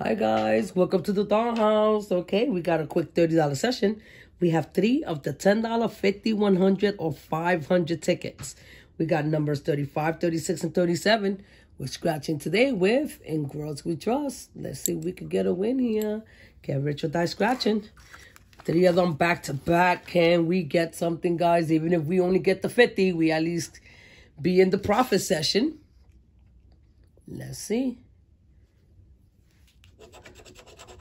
Hi guys, welcome to the dollhouse. Okay, we got a quick $30 session. We have three of the $10, 50 100 or 500 tickets. We got numbers 35, 36, and 37. We're scratching today with In Girls We Trust. Let's see if we can get a win here. Get rich or die scratching. Three of them back to back. Can we get something, guys? Even if we only get the 50, we at least be in the profit session. Let's see.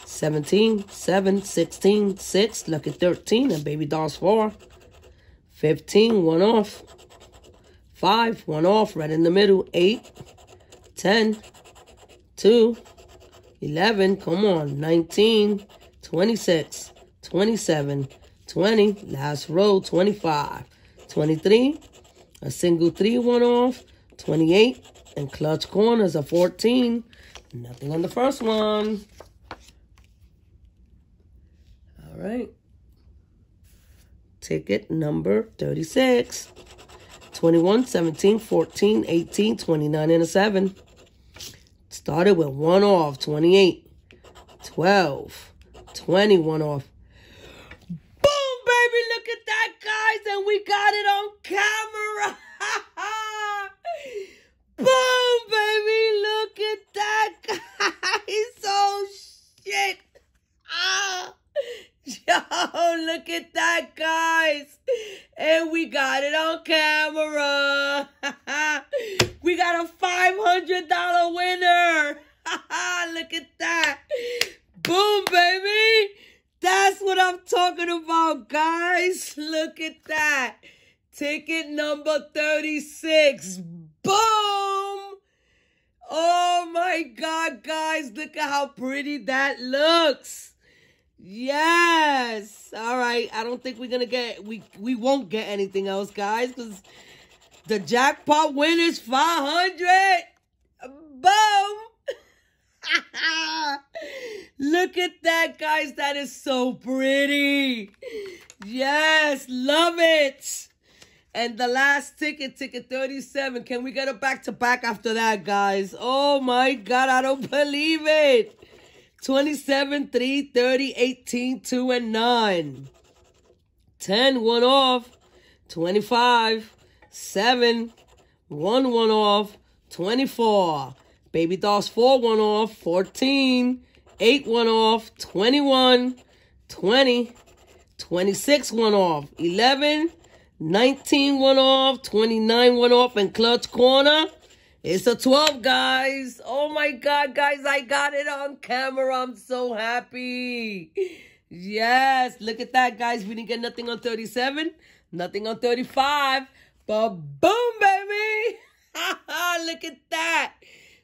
17, 7, 16, 6, lucky 13, and baby dolls 4. 15, 1 off. 5, 1 off, right in the middle. 8, 10, 2, 11, come on. 19, 26, 27, 20, last row, 25, 23, a single 3, 1 off, 28, and clutch corners, a 14. Nothing on the first one. All right. Ticket number 36. 21, 17, 14, 18, 29, and a 7. Started with one off, 28, 12, 21 off. Boom, baby, look at that, guys, and we got it on camera. Boom, baby, look at that, guys. Oh, shit. Ah. Yo, look at that, guys. And we got it on camera. we got a $500 winner. look at that. Boom, baby. That's what I'm talking about, guys. Look at that. Ticket number 36. Boom. Oh, my God, guys. Look at how pretty that looks. Yes. I don't think we're gonna get we we won't get anything else, guys, because the jackpot win is five hundred. Boom. Look at that, guys. That is so pretty. Yes, love it. And the last ticket, ticket 37. Can we get a back to back after that, guys? Oh my God, I don't believe it. 27, 3, 30, 18, 2, and 9. 10, 1 off. 25, 7, 1, 1 off. 24. Baby Dolls 4, 1 off. 14, 8, 1 off. 21, 20, 26, 1 off. 11, 19, 1 off. 29, 1 off. And Clutch Corner. It's a 12, guys. Oh my God, guys, I got it on camera. I'm so happy. Yes, look at that, guys. We didn't get nothing on 37, nothing on 35, but boom, baby. look at that.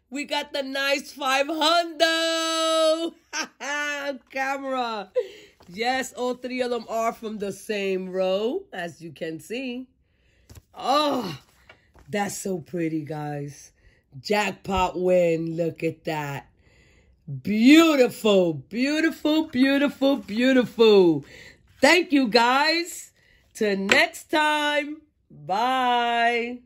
We got the nice 500 camera. Yes, all three of them are from the same row, as you can see. Oh, that's so pretty, guys. Jackpot win. Look at that. Beautiful, beautiful, beautiful, beautiful. Thank you, guys. Till next time. Bye.